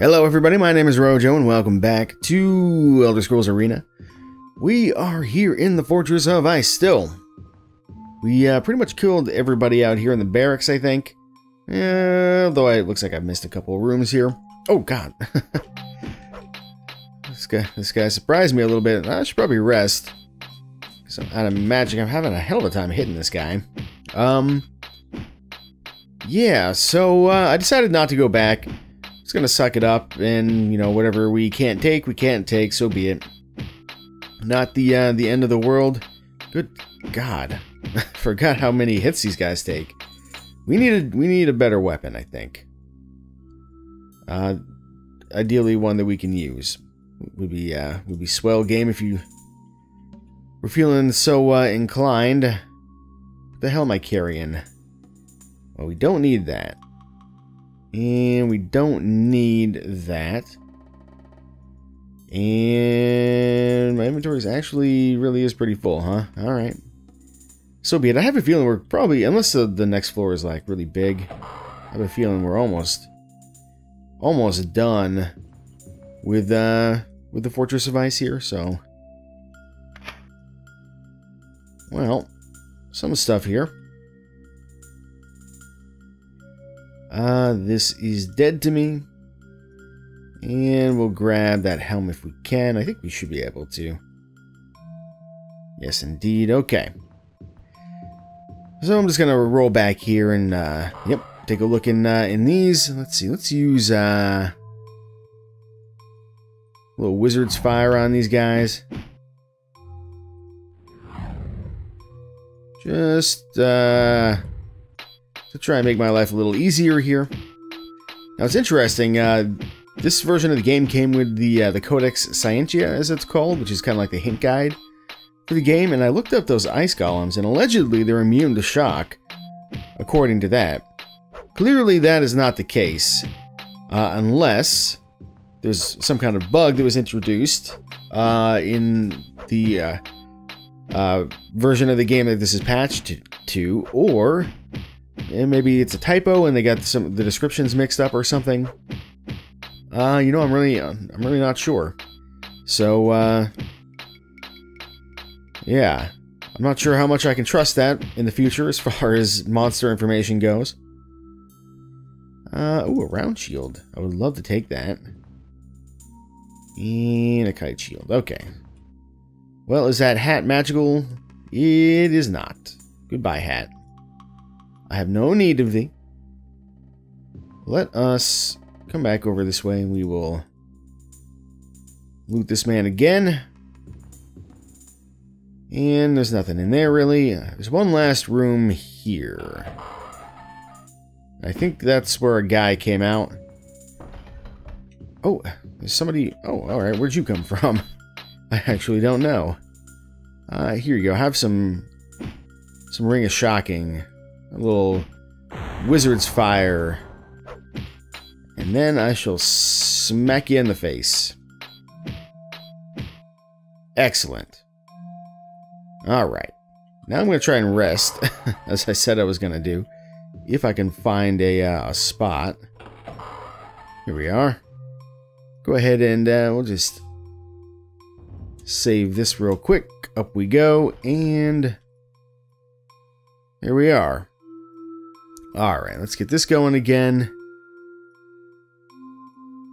Hello everybody, my name is Rojo and welcome back to Elder Scrolls Arena. We are here in the Fortress of Ice still. We uh, pretty much killed everybody out here in the barracks, I think. Uh, although it looks like I missed a couple of rooms here. Oh god. this guy this guy surprised me a little bit. I should probably rest. I'm out of magic. I'm having a hell of a time hitting this guy. Um Yeah, so uh, I decided not to go back just gonna suck it up and you know whatever we can't take we can't take so be it. Not the uh, the end of the world. Good god. Forgot how many hits these guys take. We needed we need a better weapon i think. Uh ideally one that we can use. Would be uh would be swell game if you were feeling so uh inclined. What the hell am i carrying? Well we don't need that and we don't need that. And my inventory is actually really is pretty full, huh? Alright. So be it. I have a feeling we're probably, unless the, the next floor is like really big, I have a feeling we're almost, almost done with, uh, with the Fortress of Ice here, so. Well, some stuff here. Uh, this is dead to me. And we'll grab that helm if we can. I think we should be able to. Yes, indeed. Okay. So I'm just going to roll back here and, uh, yep, take a look in, uh, in these. Let's see. Let's use, uh, a little wizard's fire on these guys. Just, uh to try and make my life a little easier here. Now it's interesting, uh, this version of the game came with the uh, the Codex Scientia, as it's called, which is kind of like the hint guide for the game, and I looked up those ice golems, and allegedly they're immune to shock, according to that. Clearly that is not the case, uh, unless there's some kind of bug that was introduced uh, in the uh, uh, version of the game that this is patched to, or and maybe it's a typo and they got some the descriptions mixed up or something. Uh, you know, I'm really, uh, I'm really not sure. So, uh, yeah, I'm not sure how much I can trust that in the future as far as monster information goes. Uh, ooh, a round shield. I would love to take that. And a kite shield. Okay. Well, is that hat magical? It is not. Goodbye, hat. I have no need of thee. Let us come back over this way and we will loot this man again. And there's nothing in there really. There's one last room here. I think that's where a guy came out. Oh, there's somebody... Oh, alright, where'd you come from? I actually don't know. Uh, here you go. Have some... Some Ring of Shocking. Little wizard's fire. And then I shall smack you in the face. Excellent. Alright. Now I'm going to try and rest, as I said I was going to do. If I can find a, uh, a spot. Here we are. Go ahead and uh, we'll just save this real quick. Up we go, and here we are. Alright, let's get this going again.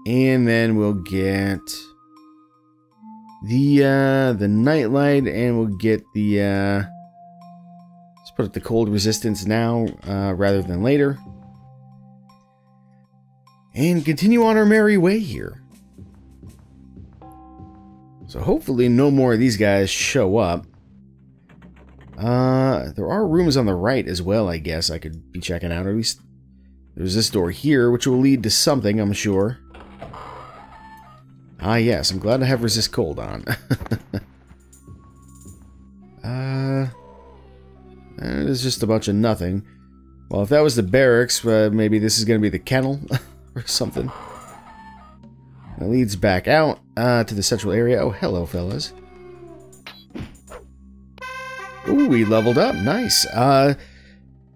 And then we'll get the uh, the nightlight and we'll get the uh, let's put it the cold resistance now uh, rather than later. And continue on our merry way here. So hopefully no more of these guys show up. Uh, there are rooms on the right as well, I guess I could be checking out. At least there's this door here, which will lead to something, I'm sure. Ah, yes, I'm glad I have resist cold on. uh, it's just a bunch of nothing. Well, if that was the barracks, uh, maybe this is going to be the kennel or something. That leads back out uh, to the central area. Oh, hello, fellas. Ooh, we leveled up. Nice. Uh,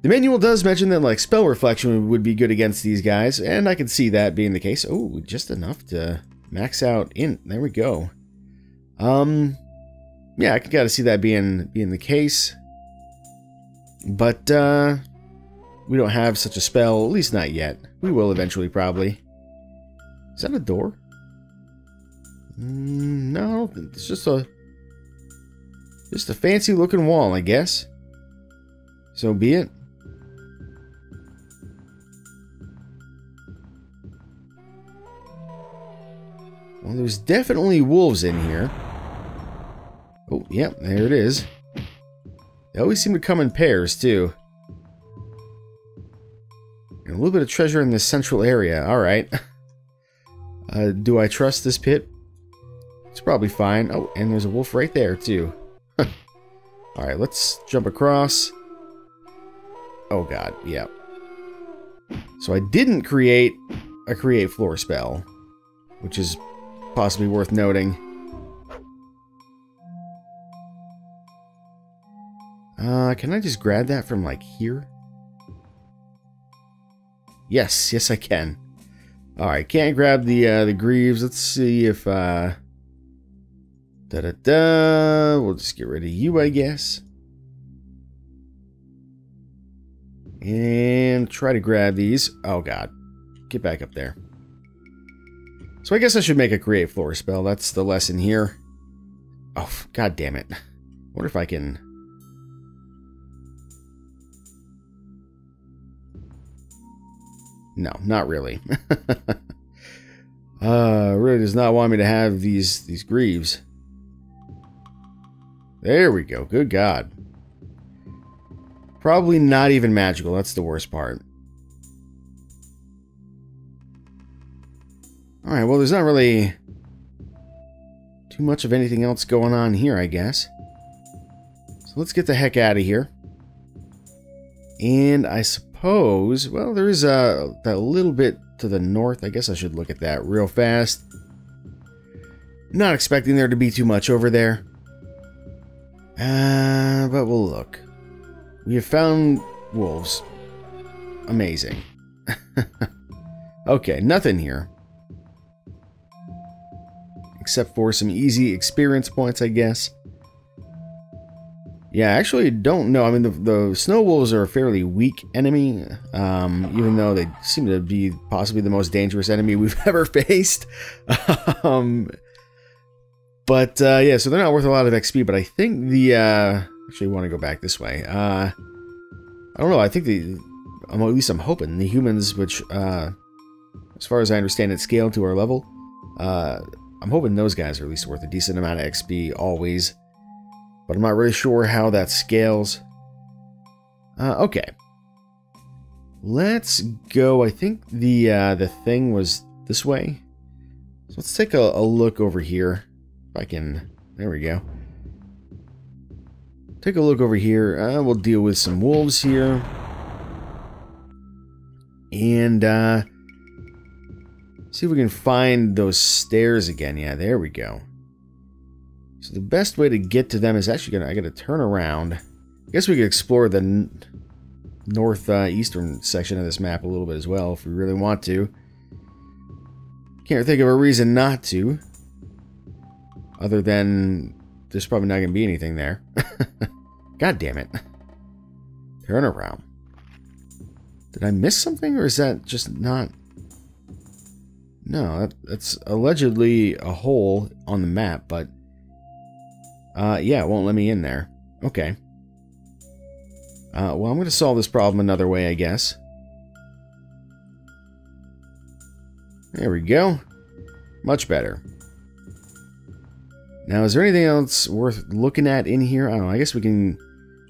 The manual does mention that like spell reflection would be good against these guys, and I can see that being the case. Oh, just enough to max out in. There we go. Um, yeah, I can kind of see that being being the case. But uh, we don't have such a spell, at least not yet. We will eventually, probably. Is that a door? Mm, no, it's just a just a fancy looking wall, I guess. So be it. Well, there's definitely wolves in here. Oh, yep, there it is. They always seem to come in pairs, too. And a little bit of treasure in this central area. Alright. Uh, do I trust this pit? It's probably fine. Oh, and there's a wolf right there, too. Alright, let's jump across. Oh god, yeah. So I didn't create a create floor spell, which is possibly worth noting. Uh, can I just grab that from, like, here? Yes, yes I can. Alright, can't grab the, uh, the greaves. Let's see if, uh... Da-da-da. We'll just get rid of you, I guess. And try to grab these. Oh, God. Get back up there. So I guess I should make a create floor spell. That's the lesson here. Oh, god damn it. I wonder if I can... No, not really. uh, really does not want me to have these, these greaves. There we go. Good God. Probably not even magical. That's the worst part. Alright, well, there's not really too much of anything else going on here, I guess. So let's get the heck out of here. And I suppose, well, there is a, a little bit to the north. I guess I should look at that real fast. Not expecting there to be too much over there. Uh, but we'll look. We have found wolves. Amazing. okay, nothing here except for some easy experience points, I guess. Yeah, I actually don't know. I mean, the, the snow wolves are a fairly weak enemy, um, even though they seem to be possibly the most dangerous enemy we've ever faced. um, but uh, yeah, so they're not worth a lot of XP. But I think the uh, actually want to go back this way. Uh, I don't know. I think the at least I'm hoping the humans, which uh, as far as I understand it, scale to our level. Uh, I'm hoping those guys are at least worth a decent amount of XP always. But I'm not really sure how that scales. Uh, okay. Let's go. I think the uh, the thing was this way. So let's take a, a look over here. If I can... There we go. Take a look over here. Uh, we'll deal with some wolves here. And, uh... See if we can find those stairs again. Yeah, there we go. So the best way to get to them is actually gonna I gotta turn around. I guess we could explore the northeastern uh, section of this map a little bit as well if we really want to. Can't think of a reason not to. Other than there's probably not gonna be anything there. God damn it. Turn around. Did I miss something or is that just not no, that, that's allegedly a hole on the map, but... Uh, yeah, it won't let me in there. Okay. Uh, well, I'm going to solve this problem another way, I guess. There we go. Much better. Now, is there anything else worth looking at in here? I don't know. I guess we can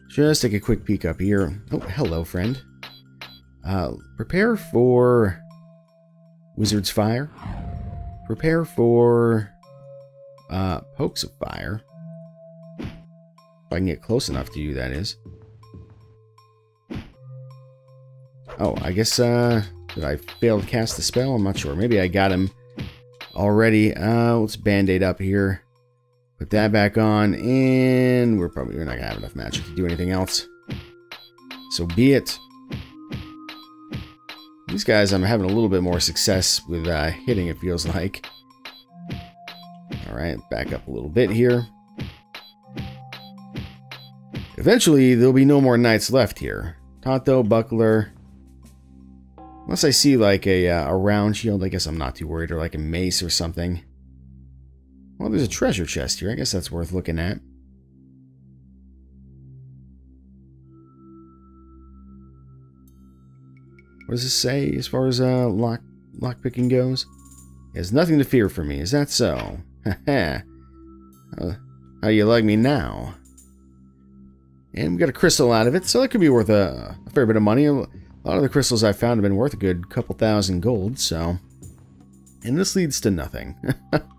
just take a quick peek up here. Oh, hello, friend. Uh, prepare for Wizard's Fire. Prepare for uh, Pokes of Fire. If I can get close enough to you, that is. Oh, I guess, uh, did I fail to cast the spell? I'm not sure. Maybe I got him already. Uh, let's band-aid up here. Put that back on, and we're probably we're not gonna have enough magic to do anything else. So be it. These guys I'm having a little bit more success with uh, hitting, it feels like. Alright, back up a little bit here. Eventually, there'll be no more knights left here. Tonto, Buckler. Unless I see like a, uh, a round shield, I guess I'm not too worried, or like a mace or something. Well, there's a treasure chest here. I guess that's worth looking at. What does this say as far as uh, lock lock picking goes? He nothing to fear from me. Is that so? uh, how do you like me now? And we got a crystal out of it, so that could be worth a, a fair bit of money. A lot of the crystals I've found have been worth a good couple thousand gold, so... And this leads to nothing.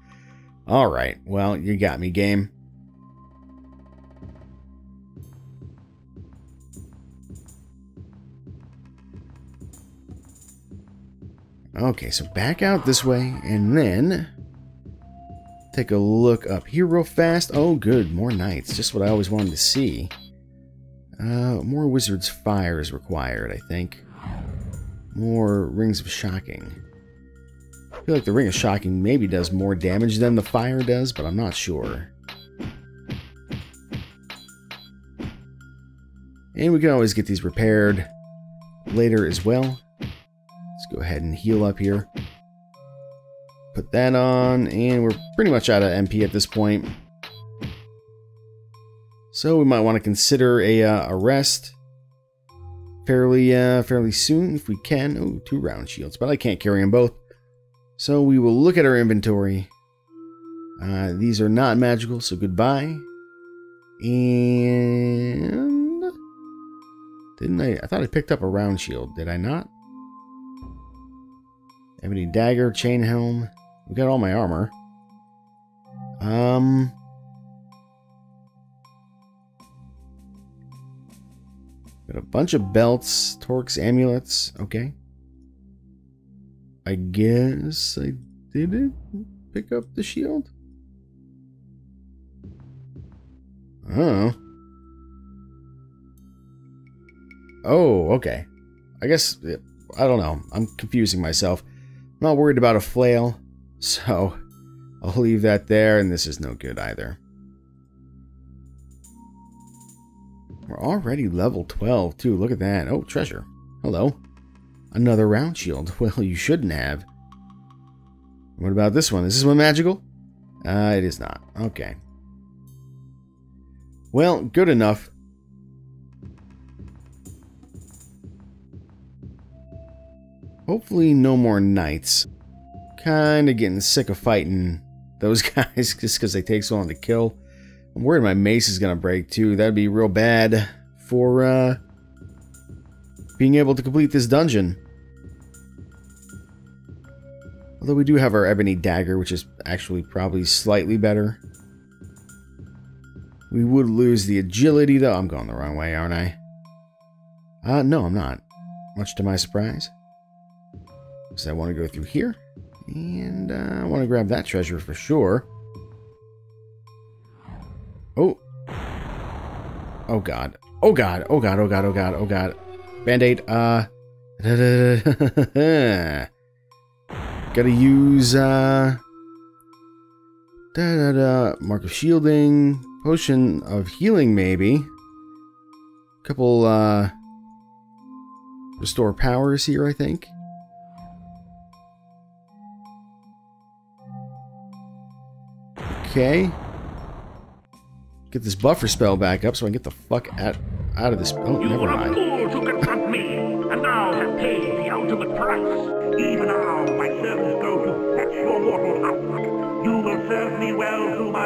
Alright, well, you got me, game. Okay, so back out this way, and then take a look up here real fast. Oh, good, more knights. Just what I always wanted to see. Uh, more Wizard's Fire is required, I think. More Rings of Shocking. Feel like the Ring of Shocking maybe does more damage than the fire does, but I'm not sure. And we can always get these repaired later as well. Let's go ahead and heal up here. Put that on, and we're pretty much out of MP at this point. So we might want to consider a, uh, a rest fairly uh, fairly soon if we can. Oh, two round shields, but I can't carry them both. So we will look at our inventory. Uh, these are not magical, so goodbye. And didn't I? I thought I picked up a round shield. Did I not? Ebony dagger, chain helm. We got all my armor. Um. Got a bunch of belts, torques, amulets. Okay. I guess I didn't pick up the shield. Oh. Oh, okay. I guess, I don't know. I'm confusing myself. I'm not worried about a flail, so I'll leave that there, and this is no good either. We're already level 12, too. Look at that. Oh, treasure. Hello. Another round shield. Well, you shouldn't have. What about this one? Is this one magical? Uh, it is not. Okay. Well, good enough. Hopefully no more knights. Kinda getting sick of fighting those guys just because they take so long to kill. I'm worried my mace is going to break too. That'd be real bad for uh, being able to complete this dungeon. Although we do have our ebony dagger, which is actually probably slightly better. We would lose the agility, though. I'm going the wrong way, aren't I? Uh, no, I'm not. Much to my surprise. So I want to go through here. And uh, I want to grab that treasure for sure. Oh. Oh, God. Oh, God. Oh, God. Oh, God. Oh, God. Oh, God. Band-Aid. Uh. Gotta use, uh... Da da da. Mark of shielding. Potion of healing, maybe. Couple, uh... Restore powers here, I think. Okay. Get this buffer spell back up so I can get the fuck out, out of this. Oh, never mind.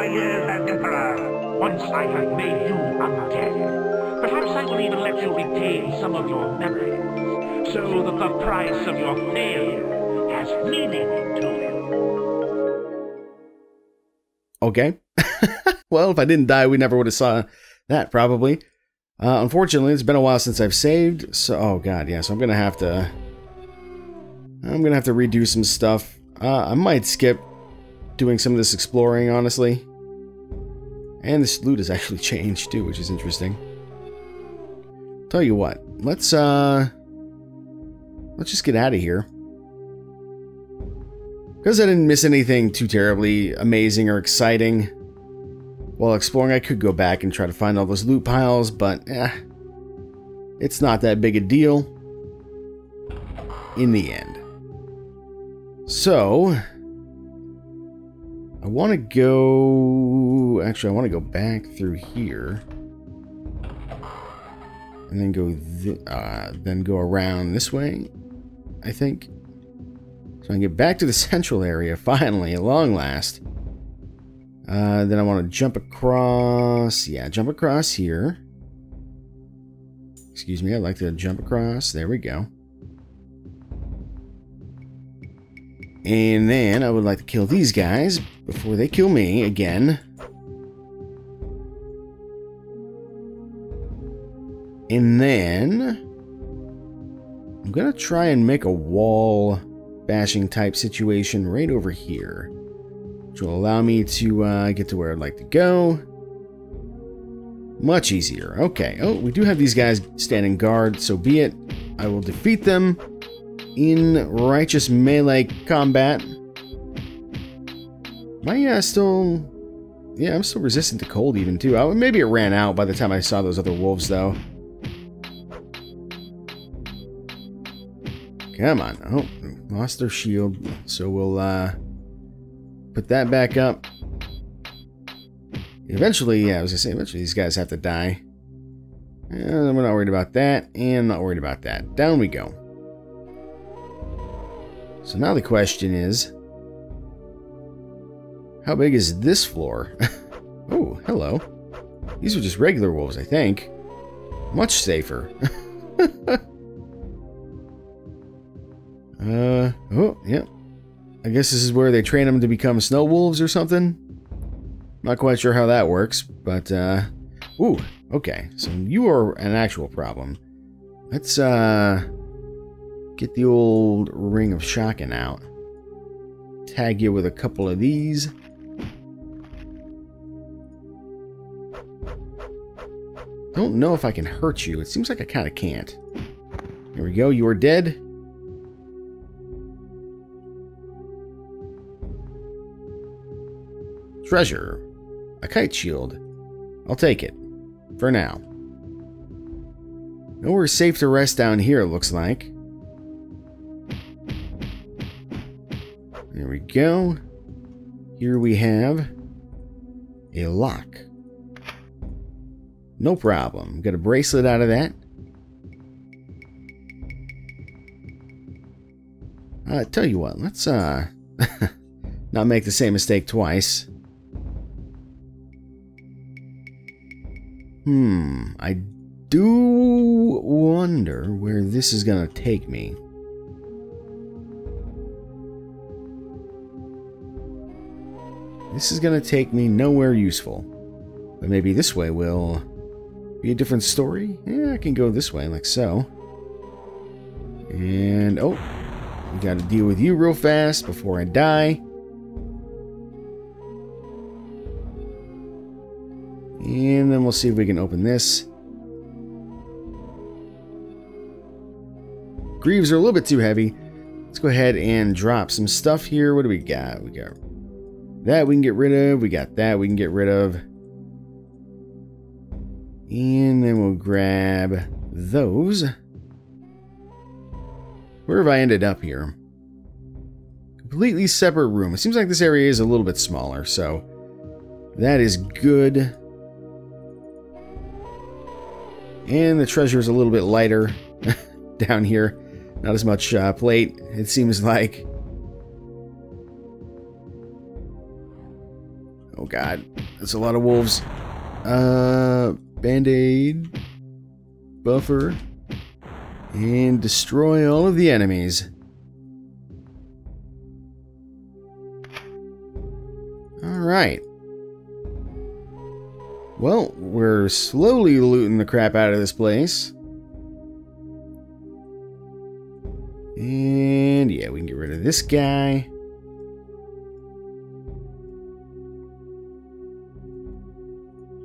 My years as Emperor. Once I have made you undead. Perhaps I will even let you retain some of your memories, so that the price of your failure has meaning to you. Okay. well, if I didn't die, we never would have saw that, probably. Uh, unfortunately, it's been a while since I've saved, so... Oh, God, yeah, so I'm gonna have to... I'm gonna have to redo some stuff. Uh, I might skip doing some of this exploring, honestly. And this loot has actually changed, too, which is interesting. Tell you what, let's uh let's just get out of here. Because I didn't miss anything too terribly amazing or exciting. While exploring, I could go back and try to find all those loot piles, but eh, it's not that big a deal in the end. So, I want to go... Actually, I want to go back through here. And then go th uh, then go around this way, I think. So I can get back to the central area, finally, at long last. Uh, then I want to jump across... Yeah, jump across here. Excuse me, I'd like to jump across. There we go. And then I would like to kill these guys before they kill me again. And then I'm to try and make a wall bashing type situation right over here. Which will allow me to uh, get to where I'd like to go. Much easier. Okay. Oh, we do have these guys standing guard, so be it. I will defeat them in righteous melee combat. I uh, still... Yeah, I'm still resistant to cold even, too. I, maybe it ran out by the time I saw those other wolves, though. Come on. Oh, lost their shield. So we'll uh, put that back up. Eventually, yeah, I was going to say, eventually these guys have to die. And we're not worried about that, and not worried about that. Down we go. So now the question is, how big is this floor? oh, hello. These are just regular wolves, I think. Much safer. uh, oh, yeah. I guess this is where they train them to become snow wolves or something. Not quite sure how that works, but, uh... Ooh, okay. So you are an actual problem. Let's, uh... Get the old Ring of Shocking out. Tag you with a couple of these. Don't know if I can hurt you. It seems like I kind of can't. Here we go. You are dead. Treasure. A kite shield. I'll take it. For now. Nowhere safe to rest down here, it looks like. There we go. Here we have a lock. No problem. Got a bracelet out of that. Uh, tell you what, let's uh not make the same mistake twice. Hmm, I do wonder where this is gonna take me. This is gonna take me nowhere useful. But maybe this way will be a different story? Yeah, I can go this way, like so. And, oh, we gotta deal with you real fast before I die. And then we'll see if we can open this. Greaves are a little bit too heavy. Let's go ahead and drop some stuff here. What do we got? We got that we can get rid of. We got that we can get rid of. And then we'll grab those. Where have I ended up here? Completely separate room. It seems like this area is a little bit smaller, so that is good. And the treasure is a little bit lighter down here. Not as much uh, plate, it seems like. Oh god, that's a lot of wolves. Uh, band-aid, buffer, and destroy all of the enemies. Alright. Well, we're slowly looting the crap out of this place. And yeah, we can get rid of this guy.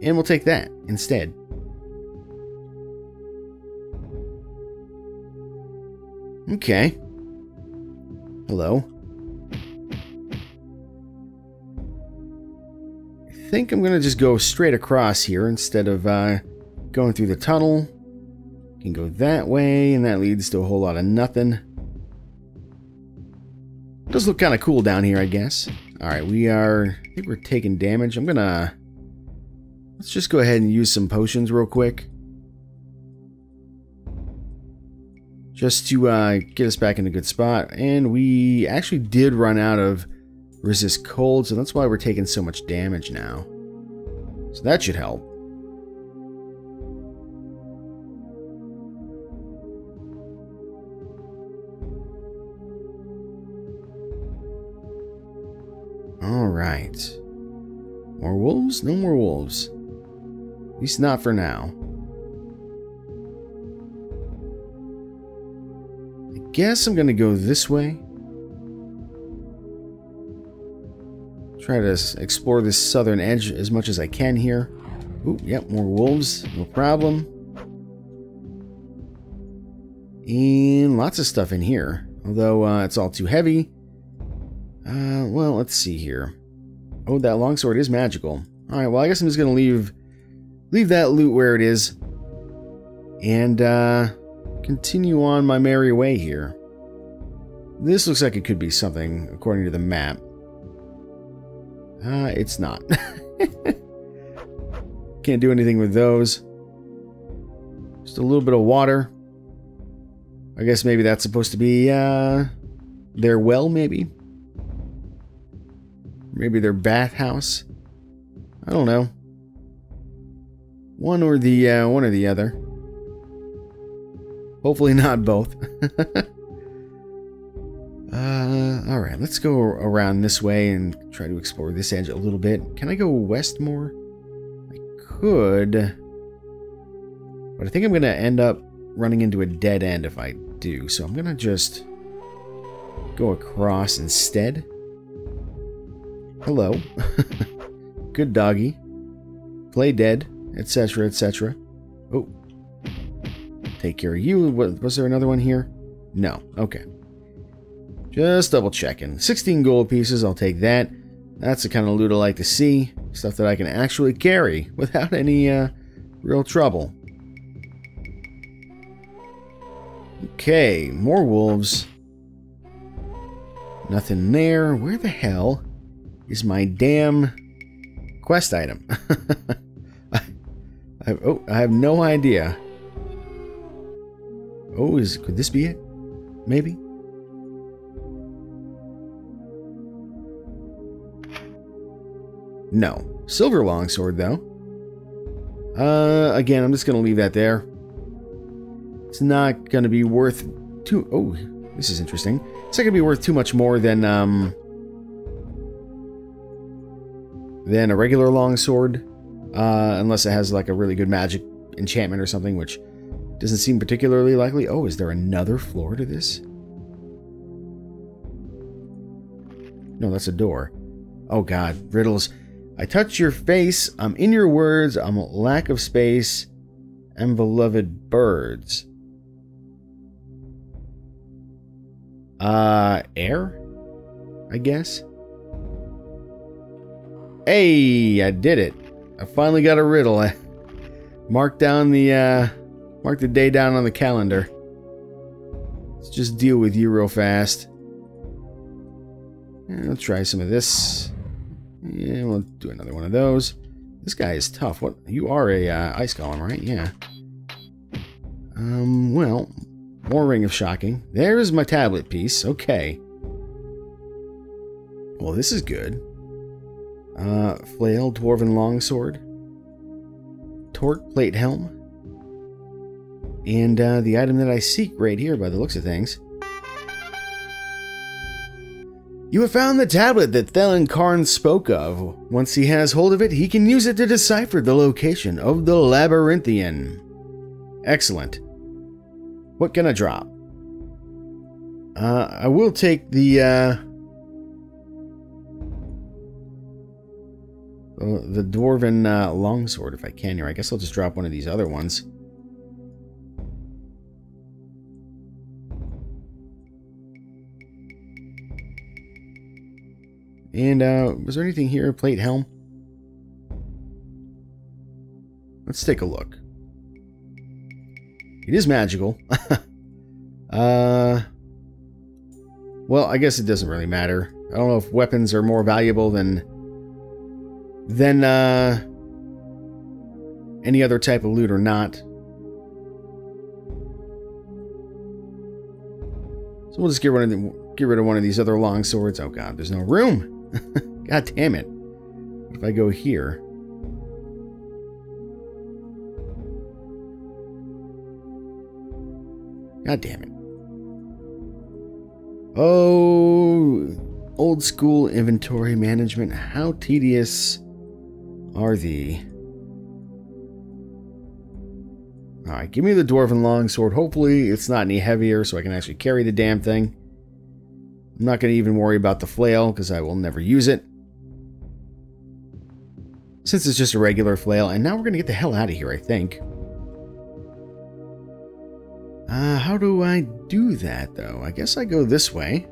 And we'll take that instead. Okay. Hello. I think I'm going to just go straight across here instead of uh, going through the tunnel. Can go that way, and that leads to a whole lot of nothing. Does look kind of cool down here, I guess. Alright, we are... I think we're taking damage. I'm gonna... Let's just go ahead and use some potions real quick. just to uh, get us back in a good spot. And we actually did run out of resist cold, so that's why we're taking so much damage now. So that should help. Alright. More wolves? No more wolves. At least not for now. I guess I'm going to go this way. Try to explore this southern edge as much as I can here. Ooh, yep, more wolves. No problem. And lots of stuff in here. Although uh, it's all too heavy. Uh, well, let's see here. Oh, that longsword is magical. Alright, well, I guess I'm just going to leave leave that loot where it is. And, uh, continue on my merry way here. This looks like it could be something, according to the map. Uh, it's not. Can't do anything with those. Just a little bit of water. I guess maybe that's supposed to be, uh, their well, maybe? Maybe their bathhouse? I don't know. One or the, uh, one or the other. Hopefully not both. uh, alright, let's go around this way and try to explore this edge a little bit. Can I go west more? I could. But I think I'm to end up running into a dead end if I do. So I'm to just go across instead. Hello. Good doggy. Play dead, etc., etc. Oh, take care of you. Was there another one here? No. Okay. Just double checking. 16 gold pieces, I'll take that. That's the kind of loot I like to see. Stuff that I can actually carry without any uh, real trouble. Okay, more wolves. Nothing there. Where the hell is my damn quest item? I, I, oh, I have no idea. Oh, is could this be it? Maybe? No. Silver longsword, though. Uh, again, I'm just to leave that there. It's not to be worth too... Oh, this is interesting. It's not to be worth too much more than, um... Than a regular longsword. Uh, unless it has, like, a really good magic enchantment or something, which doesn't seem particularly likely. Oh, is there another floor to this? No, that's a door. Oh god, riddles. I touch your face, I'm in your words, I'm lack of space, and beloved birds. Uh, air? I guess? Hey, I did it. I finally got a riddle. I marked down the, uh, Mark the day down on the calendar. Let's just deal with you real fast. Let's try some of this. Yeah, we'll do another one of those. This guy is tough. What? You are a uh, ice golem, right? Yeah. Um, well, more Ring of Shocking. There's my tablet piece. Okay. Well, this is good. Uh, Flail, Dwarven Longsword. Torque Plate Helm. And uh, the item that I seek right here by the looks of things. You have found the tablet that Thelen Kaarn spoke of. Once he has hold of it, he can use it to decipher the location of the Labyrinthian. Excellent. What can I drop? Uh, I will take the, uh, the dwarven uh, longsword if I can here. I guess I'll just drop one of these other ones. And uh, was there anything here? Plate helm? Let's take a look. It is magical. uh, well, I guess it doesn't really matter. I don't know if weapons are more valuable than than uh, any other type of loot or not. So we'll just get rid of the, get rid of one of these other long swords. Oh god, there's no room. god damn it. If I go here. God damn it. Oh, old school inventory management. How tedious are thee? Alright, give me the Dwarven Longsword. Hopefully it's not any heavier so I can actually carry the damn thing. I'm not going to even worry about the flail because I will never use it. Since it's just a regular flail. And now we're going to get the hell out of here, I think. Uh, how do I do that, though? I guess I go this way.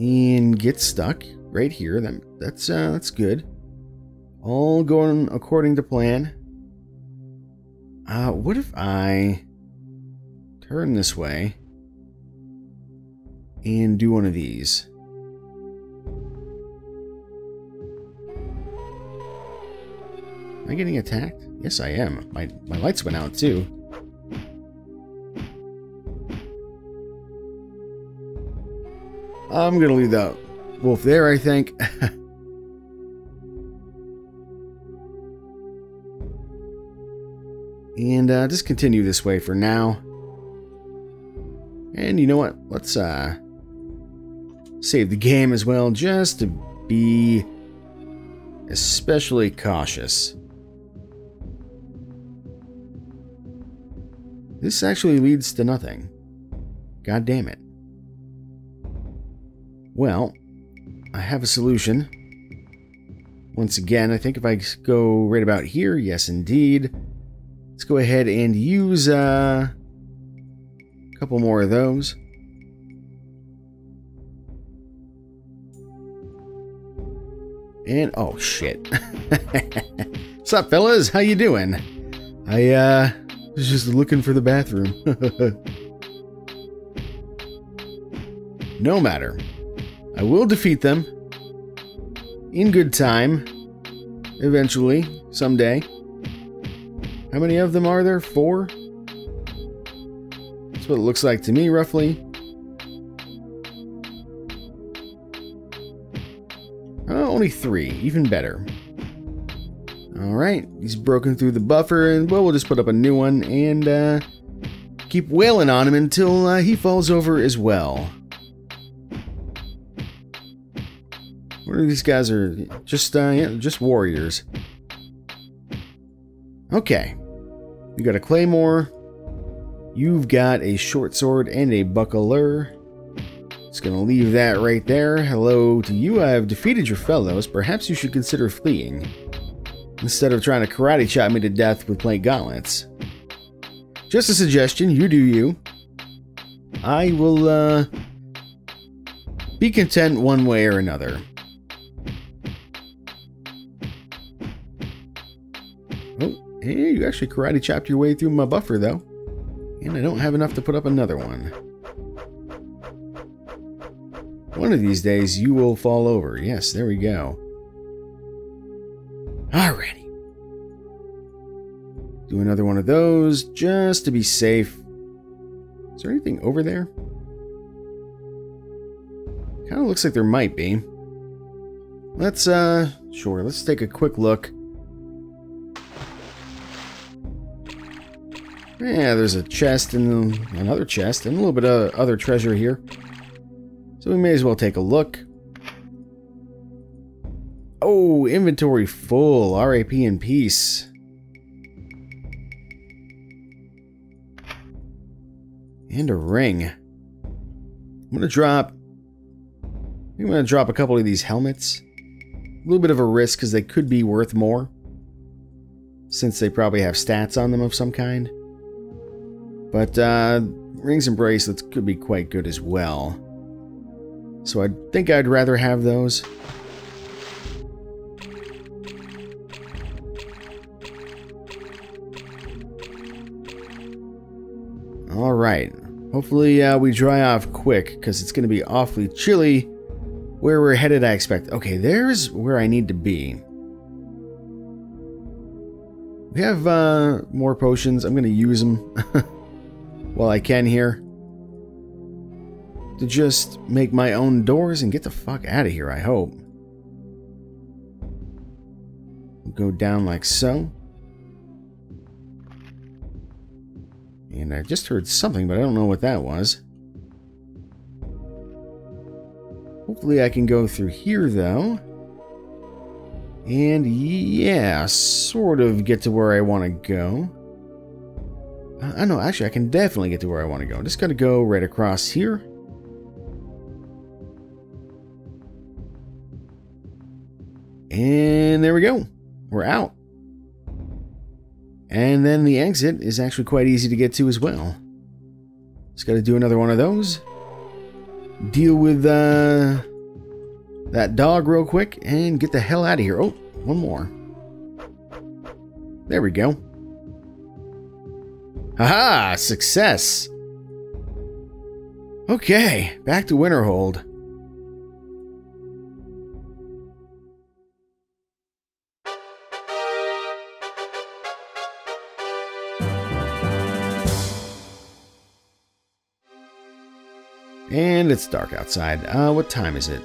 And get stuck right here. That, that's, uh, that's good. All going according to plan. Uh, what if I turn this way and do one of these? Am I getting attacked? Yes, I am. My, my lights went out, too. I'm gonna leave that wolf there, I think. and uh, just continue this way for now. And you know what? Let's uh, save the game as well, just to be especially cautious. This actually leads to nothing. God damn it. Well, I have a solution. Once again, I think if I go right about here, yes indeed. Let's go ahead and use uh, a couple more of those. And, oh shit. What's up, fellas? How you doing? I, uh, was just looking for the bathroom. no matter. I will defeat them. In good time. Eventually. Someday. How many of them are there? Four? That's what it looks like to me, roughly. Oh, only three. Even better. Alright, he's broken through the buffer, and well, we'll just put up a new one and uh, keep wailing on him until uh, he falls over as well. What are these guys are just uh, yeah, just warriors. Okay, you got a claymore. You've got a short sword and a buckler. Just gonna leave that right there. Hello to you. I have defeated your fellows. Perhaps you should consider fleeing instead of trying to karate chop me to death with plate gauntlets. Just a suggestion, you do you. I will, uh, be content one way or another. Hey, you actually karate chopped your way through my buffer, though. And I don't have enough to put up another one. One of these days, you will fall over. Yes, there we go. Alrighty. Do another one of those just to be safe. Is there anything over there? Kind of looks like there might be. Let's, uh, sure, let's take a quick look. Yeah, there's a chest and another chest and a little bit of other treasure here. So we may as well take a look. Oh, inventory full. RAP in peace. And a ring. I'm going to drop... I'm going to drop a couple of these helmets. A little bit of a risk because they could be worth more. Since they probably have stats on them of some kind. But, uh, rings and bracelets could be quite good as well. So I think I'd rather have those. Alright. Hopefully uh, we dry off quick, because it's going to be awfully chilly where we're headed, I expect. Okay, there's where I need to be. We have uh, more potions. I'm going to use them while I can here. To just make my own doors and get the fuck out of here, I hope. Go down like so. And I just heard something, but I don't know what that was. Hopefully I can go through here, though. And yeah, sort of get to where I want to go. I know, actually, I can definitely get to where I want to go. Just gotta go right across here. And there we go. We're out. And then the exit is actually quite easy to get to as well. Just got to do another one of those. Deal with uh, that dog real quick and get the hell out of here. Oh, one more. There we go. Haha! Success! Okay, back to Winterhold. And it's dark outside. Uh, what time is it?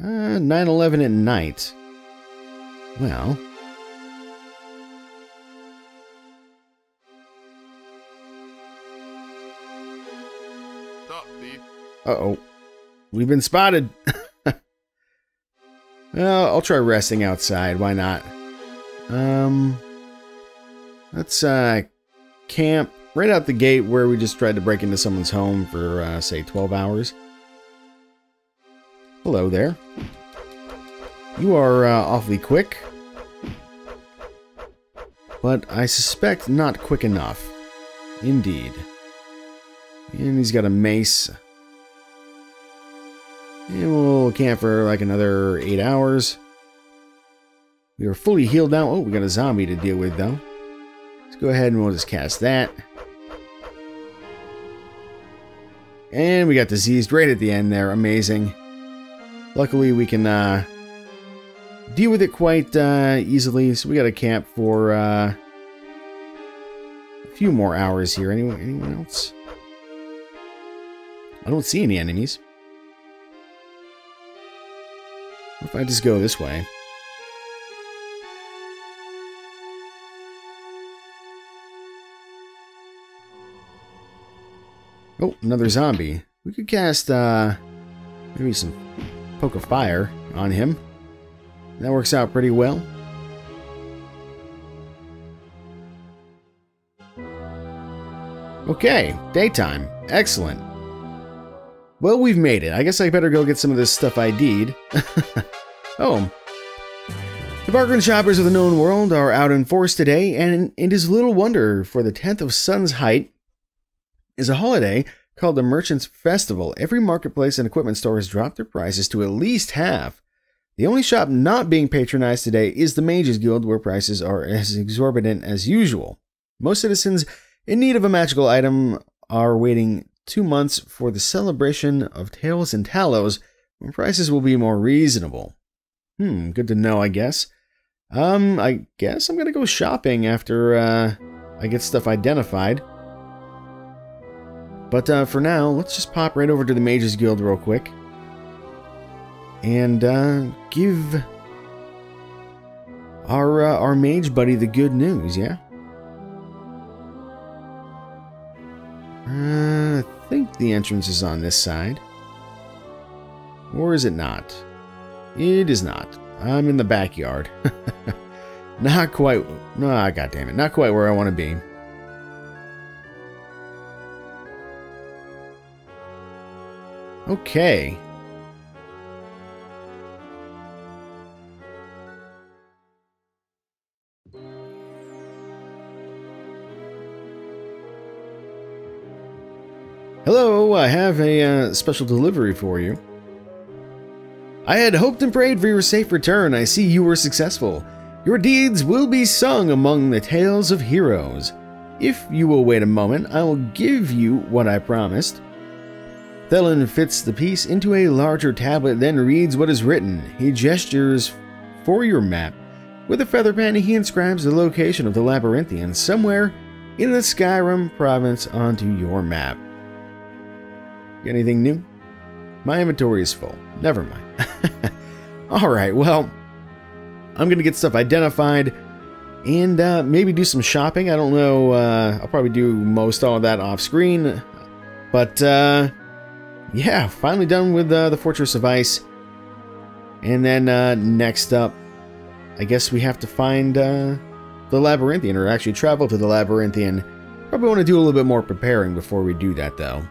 Uh, 9-11 at night. Well... Uh-oh. We've been spotted. well, I'll try resting outside. Why not? Um... Let's, uh, camp right out the gate where we just tried to break into someone's home for, uh, say, 12 hours. Hello there. You are uh, awfully quick. But I suspect not quick enough. Indeed. And he's got a mace. And we'll camp for like another 8 hours. We are fully healed now. Oh, we got a zombie to deal with, though. Let's go ahead and we'll just cast that. And we got diseased right at the end there. Amazing. Luckily, we can uh, deal with it quite uh, easily. So we got a camp for uh, a few more hours here. Anyone, anyone else? I don't see any enemies. If I just go this way? Oh, another zombie. We could cast, uh, maybe some poke of fire on him. That works out pretty well. Okay, daytime. Excellent. Well, we've made it. I guess I better go get some of this stuff ID'd. oh. The bargain shoppers of the known world are out in force today, and it is little wonder, for the 10th of Sun's Height is a holiday called the Merchants Festival. Every marketplace and equipment store has dropped their prices to at least half. The only shop not being patronized today is the Mages Guild, where prices are as exorbitant as usual. Most citizens in need of a magical item are waiting two months for the celebration of Tales and Tallows, when prices will be more reasonable. Hmm, good to know, I guess. Um, I guess I'm gonna go shopping after, uh, I get stuff identified. But uh, for now, let's just pop right over to the Mages Guild real quick. And uh, give our, uh, our mage buddy the good news, yeah? Uh, I think the entrance is on this side. Or is it not? It is not. I'm in the backyard. not quite... No, ah, God damn it. Not quite where I want to be. Okay. Hello, I have a uh, special delivery for you. I had hoped and prayed for your safe return. I see you were successful. Your deeds will be sung among the tales of heroes. If you will wait a moment, I will give you what I promised. Thelen fits the piece into a larger tablet, then reads what is written. He gestures for your map. With a feather pen, he inscribes the location of the Labyrinthian somewhere in the Skyrim province onto your map. Anything new? My inventory is full. Never mind. Alright, well, I'm going to get stuff identified and uh, maybe do some shopping. I don't know. Uh, I'll probably do most all of that off screen. But uh, yeah, finally done with uh, the Fortress of Ice. And then uh, next up, I guess we have to find uh, the Labyrinthian, or actually travel to the Labyrinthian. Probably want to do a little bit more preparing before we do that, though.